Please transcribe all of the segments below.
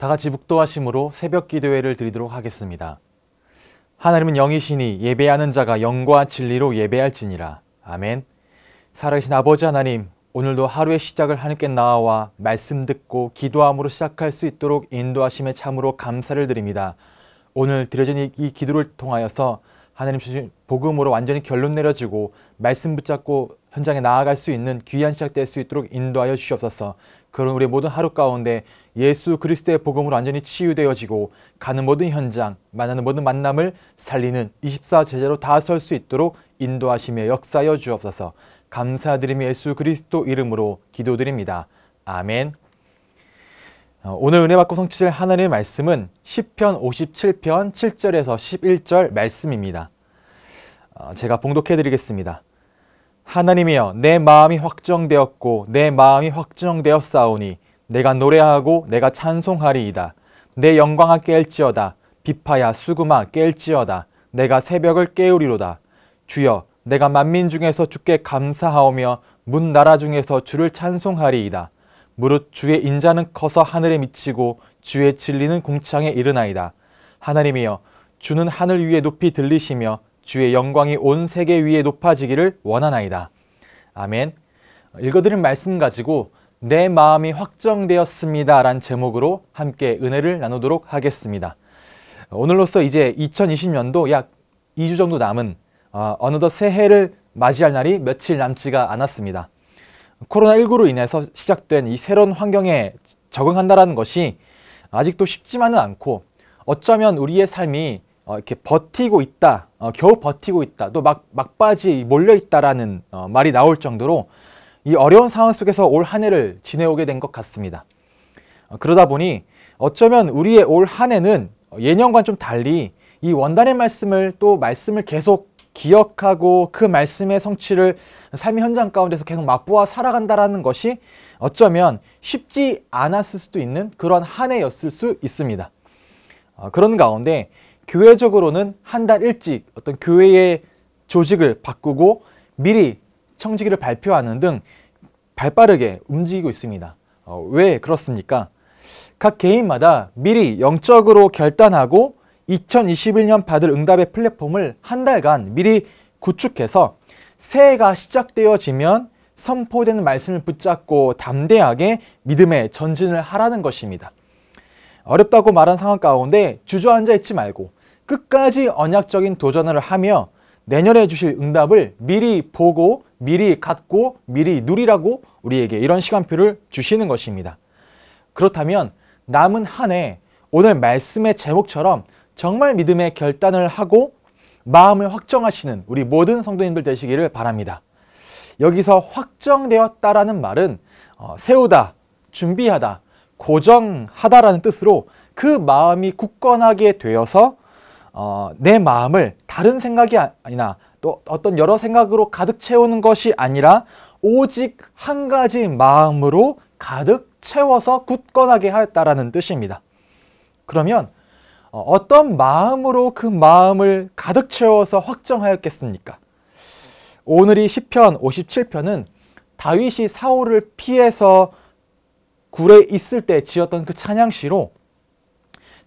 다 같이 묵도하심으로 새벽 기도회를 드리도록 하겠습니다. 하나님은 영이시니 예배하는 자가 영과 진리로 예배할지니라. 아멘. 살아계신 아버지 하나님, 오늘도 하루의 시작을 하나님께 나와 말씀 듣고 기도함으로 시작할 수 있도록 인도하심에 참으로 감사를 드립니다. 오늘 드려진 이 기도를 통하여서 하나님 주신 복음으로 완전히 결론 내려지고 말씀 붙잡고 현장에 나아갈 수 있는 귀한 시작 될 수 있도록 인도하여 주시옵소서. 그런 우리 모든 하루 가운데 예수 그리스도의 복음으로 완전히 치유되어지고 가는 모든 현장, 만나는 모든 만남을 살리는 24 제자로 다 설 수 있도록 인도하시며 역사여 주옵소서. 감사드리며 예수 그리스도 이름으로 기도드립니다. 아멘. 어, 오늘 은혜 받고 성취될 하나님의 말씀은 10편 57편 7절에서 11절 말씀입니다. 어, 제가 봉독해 드리겠습니다. 하나님이여 내 마음이 확정되었고 내 마음이 확정되었사오니 내가 노래하고 내가 찬송하리이다. 내 영광아 깰지어다. 비파야 수금아 깰지어다. 내가 새벽을 깨우리로다. 주여 내가 만민 중에서 주께 감사하오며 문 나라 중에서 주를 찬송하리이다. 무릇 주의 인자는 커서 하늘에 미치고 주의 진리는 공창에 이르나이다. 하나님이여 주는 하늘 위에 높이 들리시며 주의 영광이 온 세계 위에 높아지기를 원하나이다. 아멘. 읽어드린 말씀 가지고 내 마음이 확정되었습니다. 란 제목으로 함께 은혜를 나누도록 하겠습니다. 오늘로써 이제 2020년도 약 2주 정도 남은 어, 어느덧 새해를 맞이할 날이 며칠 남지가 않았습니다. 코로나19로 인해서 시작된 이 새로운 환경에 적응한다는 것이 아직도 쉽지만은 않고 어쩌면 우리의 삶이 어, 이렇게 버티고 있다, 어, 겨우 버티고 있다, 또 막, 막바지 몰려 있다라는 어, 말이 나올 정도로 이 어려운 상황 속에서 올 한 해를 지내오게 된 것 같습니다. 어, 그러다 보니 어쩌면 우리의 올 한 해는 예년과 좀 달리 이 원단의 말씀을 또 말씀을 계속 기억하고 그 말씀의 성취를 삶의 현장 가운데서 계속 맛보아 살아간다라는 것이 어쩌면 쉽지 않았을 수도 있는 그런 한 해였을 수 있습니다. 어, 그런 가운데 교회적으로는 한 달 일찍 어떤 교회의 조직을 바꾸고 미리 청지기를 발표하는 등 발빠르게 움직이고 있습니다. 어, 왜 그렇습니까? 각 개인마다 미리 영적으로 결단하고 2021년 받을 응답의 플랫폼을 한 달간 미리 구축해서 새해가 시작되어지면 선포되는 말씀을 붙잡고 담대하게 믿음의 전진을 하라는 것입니다. 어렵다고 말한 상황 가운데 주저앉아 있지 말고 끝까지 언약적인 도전을 하며 내년에 주실 응답을 미리 보고 미리 갖고 미리 누리라고 우리에게 이런 시간표를 주시는 것입니다. 그렇다면 남은 한 해 오늘 말씀의 제목처럼 정말 믿음의 결단을 하고 마음을 확정하시는 우리 모든 성도님들 되시기를 바랍니다. 여기서 확정되었다라는 말은 어, 세우다, 준비하다, 고정하다라는 뜻으로 그 마음이 굳건하게 되어서 어, 내 마음을 다른 생각이 아니나 또 어떤 여러 생각으로 가득 채우는 것이 아니라 오직 한 가지 마음으로 가득 채워서 굳건하게 하였다라는 뜻입니다. 그러면 어, 어떤 마음으로 그 마음을 가득 채워서 확정하였겠습니까? 오늘이 시편 57편은 다윗이 사울을 피해서 굴에 있을 때 지었던 그 찬양시로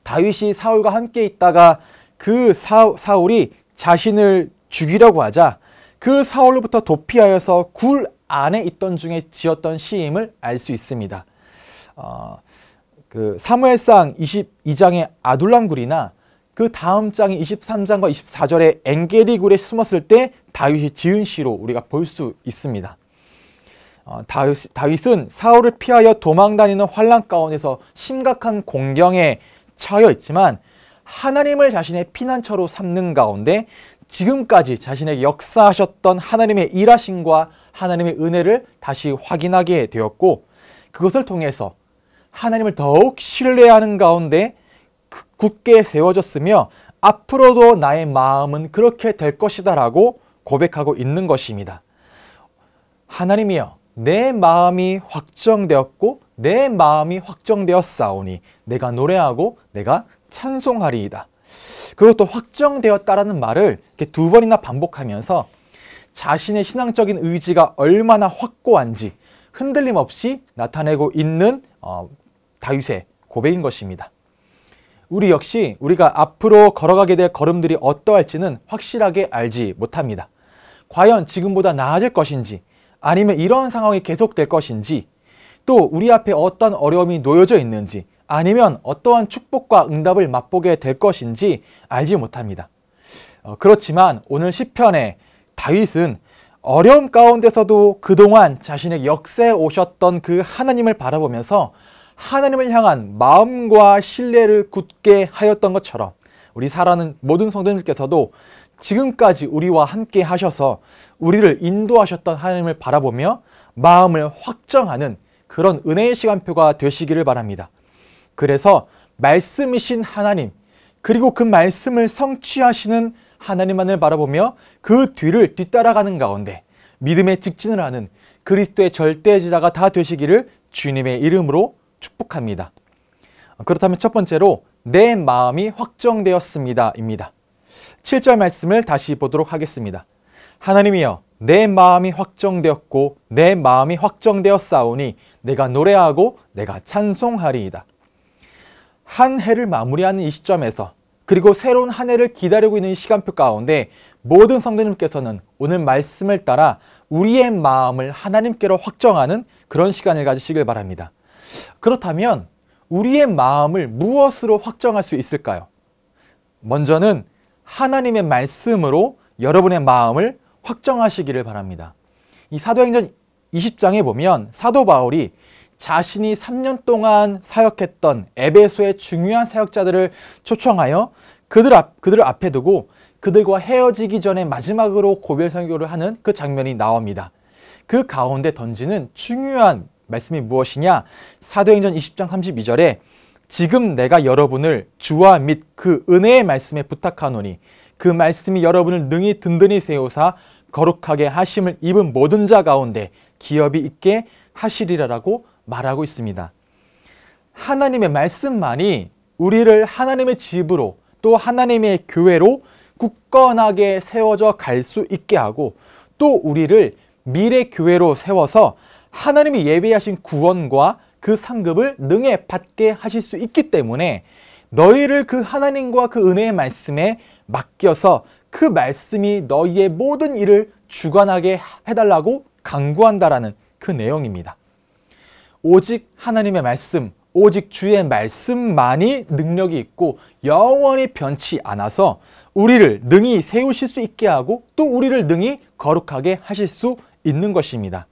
다윗이 사울과 함께 있다가 그 사, 사울이 자신을 죽이려고 하자 그 사울로부터 도피하여서 굴 안에 있던 중에 지었던 시임을 알 수 있습니다. 어, 그 사무엘상 22장의 아둘람 굴이나 그 다음 장인 23장과 24절에 엔게리 굴에 숨었을 때 다윗이 지은 시로 우리가 볼 수 있습니다. 어, 다윗, 다윗은 사울을 피하여 도망다니는 환란 가운데서 심각한 공경에 처해 있지만 하나님을 자신의 피난처로 삼는 가운데 지금까지 자신에게 역사하셨던 하나님의 일하심과 하나님의 은혜를 다시 확인하게 되었고 그것을 통해서 하나님을 더욱 신뢰하는 가운데 굳게 세워졌으며 앞으로도 나의 마음은 그렇게 될 것이다 라고 고백하고 있는 것입니다. 하나님이여 내 마음이 확정되었고 내 마음이 확정되었사오니 내가 노래하고 내가 찬송하리이다. 그것도 확정되었다라는 말을 이렇게 두 번이나 반복하면서 자신의 신앙적인 의지가 얼마나 확고한지 흔들림 없이 나타내고 있는 어, 다윗의 고백인 것입니다. 우리 역시 우리가 앞으로 걸어가게 될 걸음들이 어떠할지는 확실하게 알지 못합니다. 과연 지금보다 나아질 것인지 아니면 이런 상황이 계속될 것인지 또 우리 앞에 어떤 어려움이 놓여져 있는지 아니면 어떠한 축복과 응답을 맛보게 될 것인지 알지 못합니다. 어, 그렇지만 오늘 시편에 다윗은 어려움 가운데서도 그동안 자신의 역사에 오셨던 그 하나님을 바라보면서 하나님을 향한 마음과 신뢰를 굳게 하였던 것처럼 우리 사랑하는 모든 성도님께서도 지금까지 우리와 함께 하셔서 우리를 인도하셨던 하나님을 바라보며 마음을 확정하는 그런 은혜의 시간표가 되시기를 바랍니다. 그래서 말씀이신 하나님, 그리고 그 말씀을 성취하시는 하나님만을 바라보며 그 뒤를 뒤따라가는 가운데 믿음의 직진을 하는 그리스도의 절대 지자가 다 되시기를 주님의 이름으로 축복합니다. 그렇다면 첫 번째로 내 마음이 확정되었습니다. 입니다. 7절 말씀을 다시 보도록 하겠습니다. 하나님이여 내 마음이 확정되었고 내 마음이 확정되었사오니 내가 노래하고 내가 찬송하리이다. 한 해를 마무리하는 이 시점에서 그리고 새로운 한 해를 기다리고 있는 시간표 가운데 모든 성도님께서는 오늘 말씀을 따라 우리의 마음을 하나님께로 확정하는 그런 시간을 가지시길 바랍니다. 그렇다면 우리의 마음을 무엇으로 확정할 수 있을까요? 먼저는 하나님의 말씀으로 여러분의 마음을 확정하시기를 바랍니다. 이 사도행전 20장에 보면 사도 바울이 자신이 3년 동안 사역했던 에베소의 중요한 사역자들을 초청하여 그들 앞, 그들 앞에 두고 그들과 헤어지기 전에 마지막으로 고별 설교를 하는 그 장면이 나옵니다. 그 가운데 던지는 중요한 말씀이 무엇이냐? 사도행전 20장 32절에 지금 내가 여러분을 주와 및 그 은혜의 말씀에 부탁하노니 그 말씀이 여러분을 능히 든든히 세우사 거룩하게 하심을 입은 모든 자 가운데 기업이 있게 하시리라라고 말하고 있습니다. 하나님의 말씀만이 우리를 하나님의 집으로 또 하나님의 교회로 굳건하게 세워져 갈 수 있게 하고 또 우리를 미래 교회로 세워서 하나님이 예배하신 구원과 그 상급을 능해 받게 하실 수 있기 때문에 너희를 그 하나님과 그 은혜의 말씀에 맡겨서 그 말씀이 너희의 모든 일을 주관하게 해달라고 강구한다라는 그 내용입니다. 오직 하나님의 말씀, 오직 주의 말씀만이 능력이 있고 영원히 변치 않아서 우리를 능히 세우실 수 있게 하고 또 우리를 능히 거룩하게 하실 수 있는 것입니다.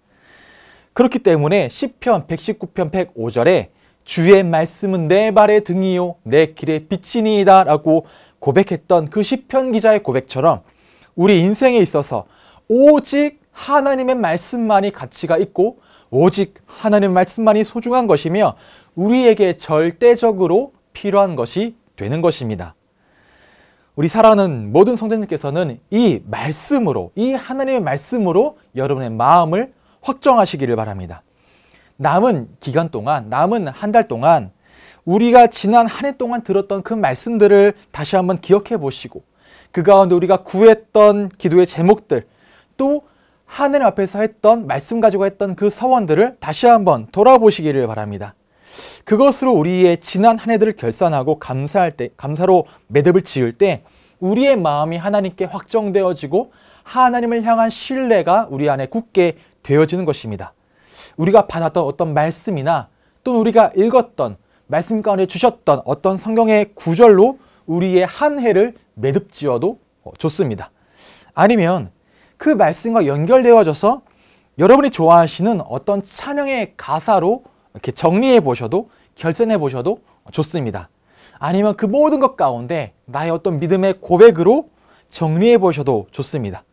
그렇기 때문에 시편 119편 105절에 주의 말씀은 내 발의 등이요 내 길의 빛이니이다 라고 고백했던 그 시편 기자의 고백처럼 우리 인생에 있어서 오직 하나님의 말씀만이 가치가 있고 오직 하나님의 말씀만이 소중한 것이며 우리에게 절대적으로 필요한 것이 되는 것입니다. 우리 사랑하는 모든 성도님께서는 이 말씀으로 이 하나님의 말씀으로 여러분의 마음을 확정하시기를 바랍니다. 남은 기간 동안, 남은 한 달 동안 우리가 지난 한 해 동안 들었던 그 말씀들을 다시 한번 기억해 보시고 그 가운데 우리가 구했던 기도의 제목들 또 하늘 앞에서 했던 말씀 가지고 했던 그 서원들을 다시 한번 돌아보시기를 바랍니다. 그것으로 우리의 지난 한 해들을 결산하고 감사할 때, 감사로 매듭을 지을 때 우리의 마음이 하나님께 확정되어지고 하나님을 향한 신뢰가 우리 안에 굳게 되어지는 것입니다. 우리가 받았던 어떤 말씀이나 또는 우리가 읽었던 말씀 가운데 주셨던 어떤 성경의 구절로 우리의 한 해를 매듭 지어도 좋습니다. 아니면 그 말씀과 연결되어져서 여러분이 좋아하시는 어떤 찬양의 가사로 이렇게 정리해 보셔도 결정해 보셔도 좋습니다. 아니면 그 모든 것 가운데 나의 어떤 믿음의 고백으로 정리해 보셔도 좋습니다.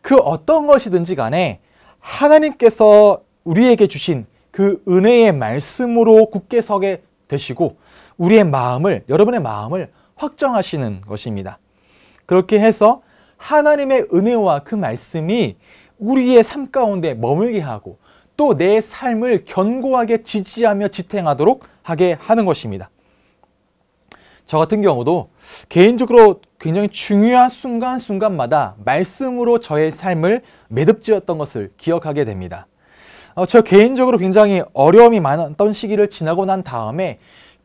그 어떤 것이든지 간에 하나님께서 우리에게 주신 그 은혜의 말씀으로 굳게 서게 되시고 우리의 마음을 여러분의 마음을 확정하시는 것입니다. 그렇게 해서 하나님의 은혜와 그 말씀이 우리의 삶 가운데 머물게 하고 또 내 삶을 견고하게 지지하며 지탱하도록 하게 하는 것입니다. 저 같은 경우도 개인적으로 굉장히 중요한 순간순간마다 말씀으로 저의 삶을 매듭지었던 것을 기억하게 됩니다. 어, 저 개인적으로 굉장히 어려움이 많았던 시기를 지나고 난 다음에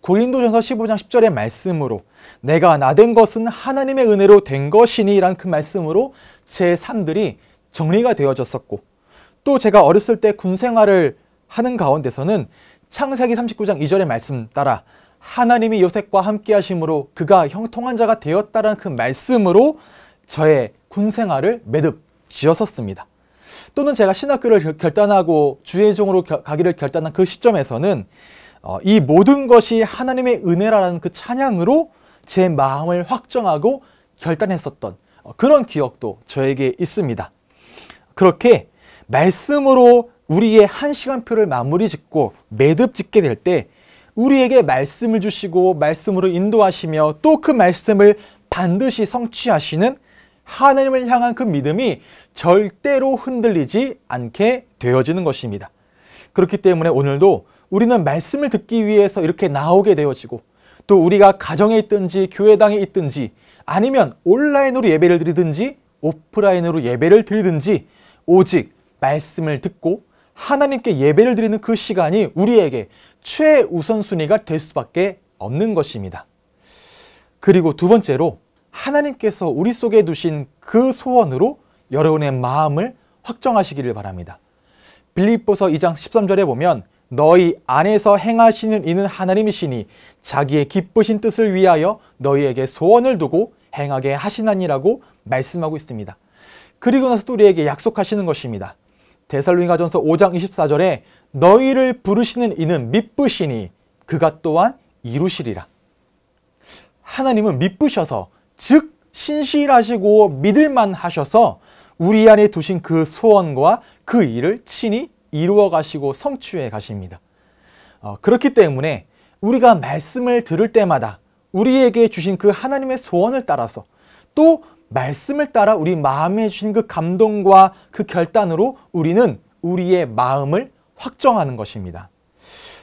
고린도전서 15장 10절의 말씀으로 내가 나 된 것은 하나님의 은혜로 된 것이니라는 그 말씀으로 제 삶들이 정리가 되어졌었고 또 제가 어렸을 때 군 생활을 하는 가운데서는 창세기 39장 2절의 말씀 따라 하나님이 요셉과 함께 하심으로 그가 형통한 자가 되었다라는 그 말씀으로 저의 군 생활을 매듭 지었었습니다. 또는 제가 신학교를 결단하고 주의종으로 가기를 결단한 그 시점에서는 어, 이 모든 것이 하나님의 은혜라는 그 찬양으로 제 마음을 확정하고 결단했었던 어, 그런 기억도 저에게 있습니다. 그렇게 말씀으로 우리의 한 시간표를 마무리 짓고 매듭 짓게 될 때 우리에게 말씀을 주시고 말씀으로 인도하시며 또 그 말씀을 반드시 성취하시는 하나님을 향한 그 믿음이 절대로 흔들리지 않게 되어지는 것입니다. 그렇기 때문에 오늘도 우리는 말씀을 듣기 위해서 이렇게 나오게 되어지고 또 우리가 가정에 있든지 교회당에 있든지 아니면 온라인으로 예배를 드리든지 오프라인으로 예배를 드리든지 오직 말씀을 듣고 하나님께 예배를 드리는 그 시간이 우리에게 최우선순위가 될 수밖에 없는 것입니다. 그리고 두 번째로 하나님께서 우리 속에 두신 그 소원으로 여러분의 마음을 확정하시기를 바랍니다. 빌립보서 2장 13절에 보면 너희 안에서 행하시는 이는 하나님이시니 자기의 기쁘신 뜻을 위하여 너희에게 소원을 두고 행하게 하시나니라고 말씀하고 있습니다. 그리고 나서 또 우리에게 약속하시는 것입니다. 데살로니가전서 5장 24절에 너희를 부르시는 이는 믿으시니 그가 또한 이루시리라. 하나님은 믿으셔서 즉 신실하시고 믿을만 하셔서 우리 안에 두신 그 소원과 그 일을 친히 이루어 가시고 성취해 가십니다. 어, 그렇기 때문에 우리가 말씀을 들을 때마다 우리에게 주신 그 하나님의 소원을 따라서 또 말씀을 따라 우리 마음에 주신 그 감동과 그 결단으로 우리는 우리의 마음을 확정하는 것입니다.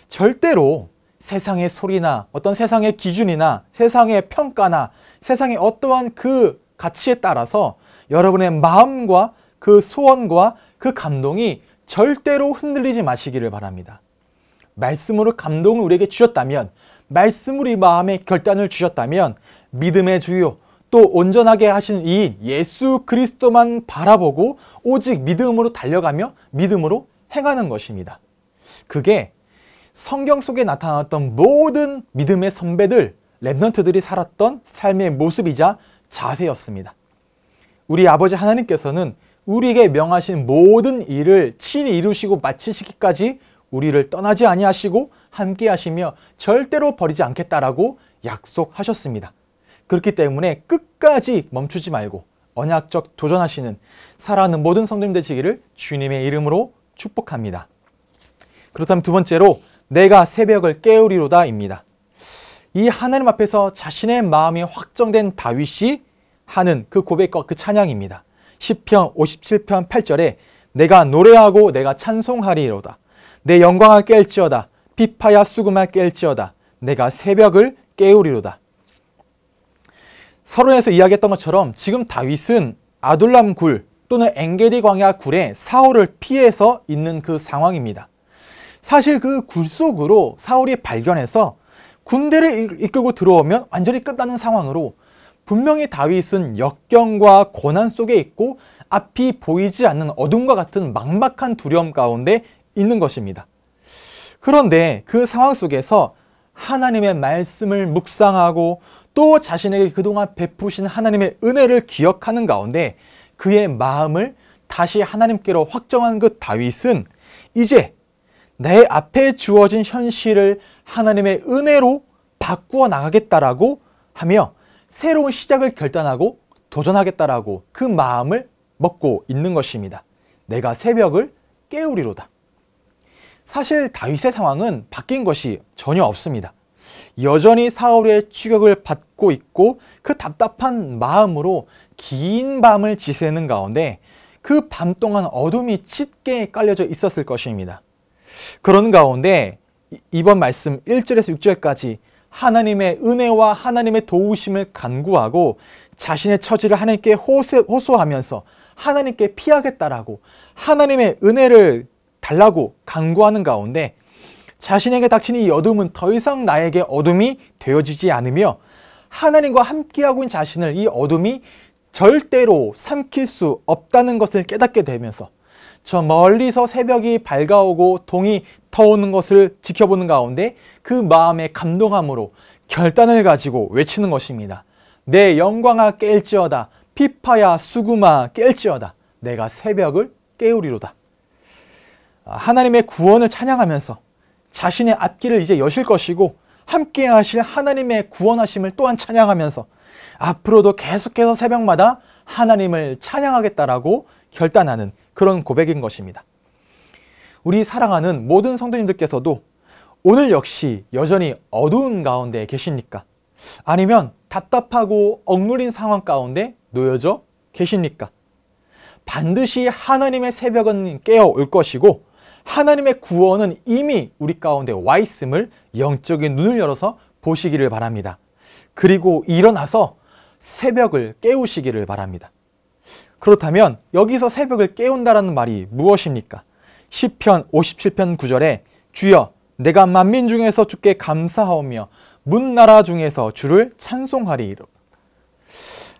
절대로 세상의 소리나 어떤 세상의 기준이나 세상의 평가나 세상의 어떠한 그 가치에 따라서 여러분의 마음과 그 소원과 그 감동이 절대로 흔들리지 마시기를 바랍니다. 말씀으로 감동을 우리에게 주셨다면, 말씀으로 이 마음에 결단을 주셨다면, 믿음의 주요, 또 온전하게 하신 이 예수 그리스도만 바라보고 오직 믿음으로 달려가며 믿음으로 행하는 것입니다. 그게 성경 속에 나타났던 모든 믿음의 선배들, 랩넌트들이 살았던 삶의 모습이자 자세였습니다. 우리 아버지 하나님께서는 우리에게 명하신 모든 일을 친히 이루시고 마치시기까지 우리를 떠나지 아니하시고 함께 하시며 절대로 버리지 않겠다라고 약속하셨습니다. 그렇기 때문에 끝까지 멈추지 말고 언약적 도전하시는 사랑하는 모든 성도님 되시기를 주님의 이름으로 축복합니다. 그렇다면 두 번째로 내가 새벽을 깨우리로다입니다. 이 하나님 앞에서 자신의 마음이 확정된 다윗이 하는 그 고백과 그 찬양입니다. 10편 57편 8절에 내가 노래하고 내가 찬송하리로다. 내 영광을 깰지어다. 비파야 수금을 깰지어다. 내가 새벽을 깨우리로다. 서론에서 이야기했던 것처럼 지금 다윗은 아둘람 굴 또는 엥게리 광야 굴에 사울을 피해서 있는 그 상황입니다. 사실 그 굴 속으로 사울이 발견해서 군대를 이끌고 들어오면 완전히 끝나는 상황으로 분명히 다윗은 역경과 고난 속에 있고 앞이 보이지 않는 어둠과 같은 막막한 두려움 가운데 있는 것입니다. 그런데 그 상황 속에서 하나님의 말씀을 묵상하고 또 자신에게 그동안 베푸신 하나님의 은혜를 기억하는 가운데 그의 마음을 다시 하나님께로 확정한 그 다윗은 이제 내 앞에 주어진 현실을 하나님의 은혜로 바꾸어 나가겠다라고 하며 새로운 시작을 결단하고 도전하겠다라고 그 마음을 먹고 있는 것입니다. 내가 새벽을 깨우리로다. 사실 다윗의 상황은 바뀐 것이 전혀 없습니다. 여전히 사울의 추격을 받고 있고 그 답답한 마음으로 긴 밤을 지새는 가운데 그 밤 동안 어둠이 짙게 깔려져 있었을 것입니다. 그런 가운데 이번 말씀 1절에서 6절까지 하나님의 은혜와 하나님의 도우심을 간구하고 자신의 처지를 하나님께 호소하면서 하나님께 피하겠다라고 하나님의 은혜를 달라고 간구하는 가운데 자신에게 닥친 이 어둠은 더 이상 나에게 어둠이 되어지지 않으며 하나님과 함께하고 있는 자신을 이 어둠이 절대로 삼킬 수 없다는 것을 깨닫게 되면서 저 멀리서 새벽이 밝아오고 동이 터오는 것을 지켜보는 가운데 그 마음의 감동함으로 결단을 가지고 외치는 것입니다. 내 영광아 깰지어다 피파야 수구마 깰지어다 내가 새벽을 깨우리로다. 하나님의 구원을 찬양하면서 자신의 앞길을 이제 여실 것이고 함께 하실 하나님의 구원하심을 또한 찬양하면서 앞으로도 계속해서 새벽마다 하나님을 찬양하겠다라고 결단하는 그런 고백인 것입니다. 우리 사랑하는 모든 성도님들께서도 오늘 역시 여전히 어두운 가운데 계십니까? 아니면 답답하고 억눌린 상황 가운데 놓여져 계십니까? 반드시 하나님의 새벽은 깨어 올 것이고 하나님의 구원은 이미 우리 가운데 와 있음을 영적인 눈을 열어서 보시기를 바랍니다. 그리고 일어나서 새벽을 깨우시기를 바랍니다. 그렇다면 여기서 새벽을 깨운다라는 말이 무엇입니까? 시편 57편 9절에 주여 내가 만민 중에서 주께 감사하오며 문나라 중에서 주를 찬송하리이로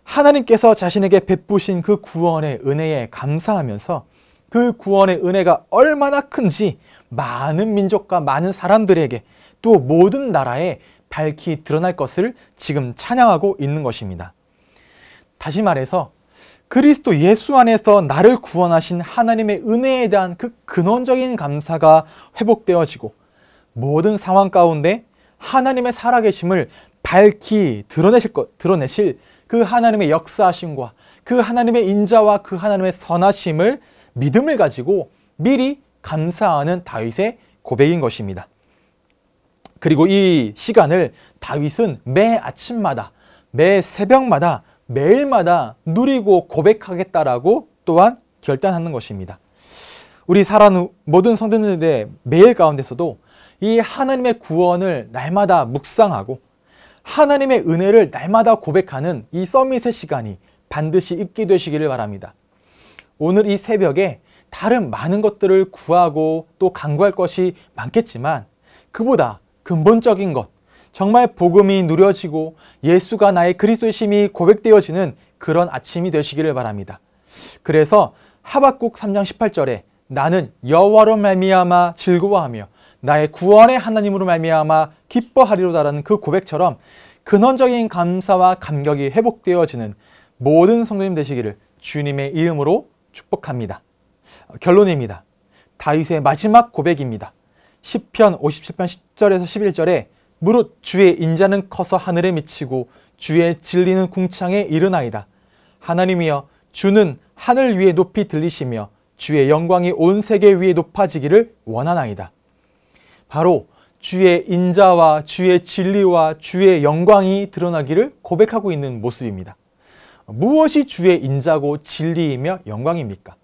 하나님께서 자신에게 베푸신 그 구원의 은혜에 감사하면서 그 구원의 은혜가 얼마나 큰지 많은 민족과 많은 사람들에게 또 모든 나라에 밝히 드러날 것을 지금 찬양하고 있는 것입니다. 다시 말해서 그리스도 예수 안에서 나를 구원하신 하나님의 은혜에 대한 그 근원적인 감사가 회복되어지고 모든 상황 가운데 하나님의 살아계심을 밝히 드러내실 것, 드러내실 그 하나님의 역사하심과 그 하나님의 인자와 그 하나님의 선하심을 믿음을 가지고 미리 감사하는 다윗의 고백인 것입니다. 그리고 이 시간을 다윗은 매 아침마다, 매 새벽마다, 매일마다 누리고 고백하겠다라고 또한 결단하는 것입니다. 우리 살아는 모든 성도들의 매일 가운데서도 이 하나님의 구원을 날마다 묵상하고 하나님의 은혜를 날마다 고백하는 이 서밋의 시간이 반드시 있게 되시기를 바랍니다. 오늘 이 새벽에 다른 많은 것들을 구하고 또 간구할 것이 많겠지만 그보다 근본적인 것, 정말 복음이 누려지고 예수가 나의 그리스도의 심이 고백되어지는 그런 아침이 되시기를 바랍니다. 그래서 하박국 3장 18절에 나는 여호와로 말미암아 즐거워하며 나의 구원의 하나님으로 말미암아 기뻐하리로다라는 그 고백처럼 근원적인 감사와 감격이 회복되어지는 모든 성도님 되시기를 주님의 이름으로 축복합니다. 결론입니다. 다윗의 마지막 고백입니다. 10편 57편 10절에서 11절에 무릇 주의 인자는 커서 하늘에 미치고 주의 진리는 궁창에 이르나이다. 하나님이여 주는 하늘 위에 높이 들리시며 주의 영광이 온 세계 위에 높아지기를 원하나이다. 바로 주의 인자와 주의 진리와 주의 영광이 드러나기를 고백하고 있는 모습입니다. 무엇이 주의 인자고 진리이며 영광입니까?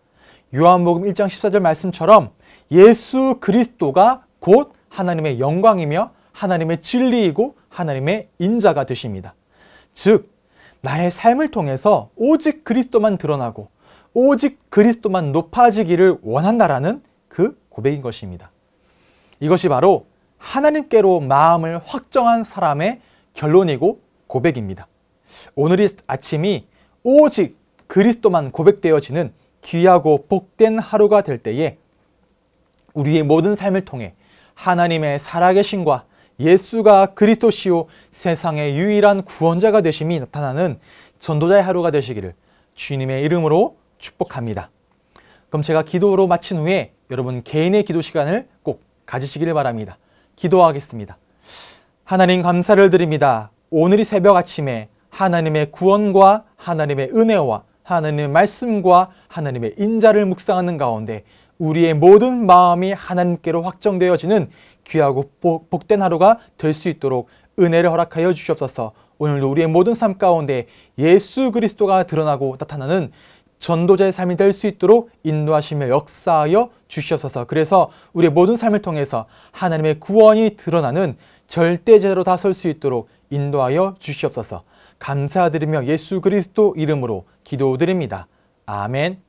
요한복음 1장 14절 말씀처럼 예수 그리스도가 곧 하나님의 영광이며 하나님의 진리이고 하나님의 인자가 되십니다. 즉 나의 삶을 통해서 오직 그리스도만 드러나고 오직 그리스도만 높아지기를 원한다라는 그 고백인 것입니다. 이것이 바로 하나님께로 마음을 확정한 사람의 결론이고 고백입니다. 오늘이 아침이 오직 그리스도만 고백되어지는 귀하고 복된 하루가 될 때에 우리의 모든 삶을 통해 하나님의 살아계신과 예수가 그리스도시요 세상의 유일한 구원자가 되심이 나타나는 전도자의 하루가 되시기를 주님의 이름으로 축복합니다. 그럼 제가 기도로 마친 후에 여러분 개인의 기도 시간을 꼭 가지시기를 바랍니다. 기도하겠습니다. 하나님 감사를 드립니다. 오늘이 새벽 아침에 하나님의 구원과 하나님의 은혜와 하나님의 말씀과 하나님의 인자를 묵상하는 가운데 우리의 모든 마음이 하나님께로 확정되어지는 귀하고 복된 하루가 될 수 있도록 은혜를 허락하여 주시옵소서. 오늘도 우리의 모든 삶 가운데 예수 그리스도가 드러나고 나타나는 전도자의 삶이 될 수 있도록 인도하시며 역사하여 주시옵소서. 그래서 우리의 모든 삶을 통해서 하나님의 구원이 드러나는 절대제로 다 설 수 있도록 인도하여 주시옵소서. 감사드리며 예수 그리스도 이름으로 기도드립니다. 아멘.